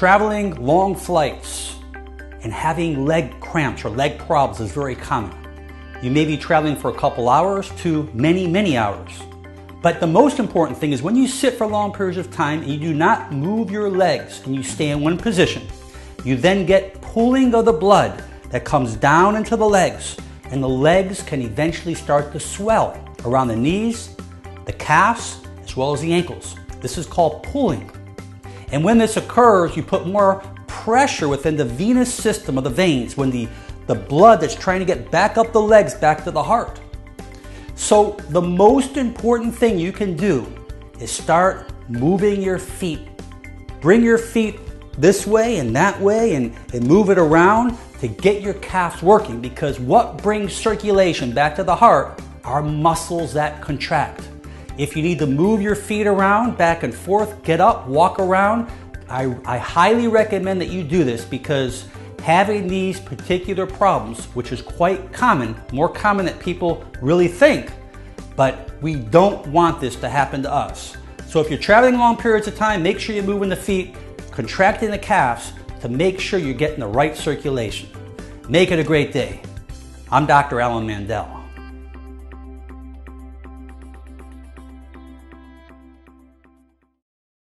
traveling long flights and having leg cramps or leg problems is very common. You may be traveling for a couple hours to many, many hours. But the most important thing is when you sit for long periods of time and you do not move your legs and you stay in one position, you then get pooling of the blood that comes down into the legs, and the legs can eventually start to swell around the knees, the calves, as well as the ankles. This is called pooling. And when this occurs, you put more pressure within the venous system of the veins when the, the blood that's trying to get back up the legs back to the heart. So, the most important thing you can do is start moving your feet. Bring your feet this way and that way and, and move it around to get your calves working because what brings circulation back to the heart are muscles that contract. If you need to move your feet around back and forth, get up, walk around, I, I highly recommend that you do this because having these particular problems, which is quite common, more common than people really think, but we don't want this to happen to us. So if you're traveling long periods of time, make sure you're moving the feet, contracting the calves to make sure you're getting the right circulation. Make it a great day. I'm Dr. Alan Mandell.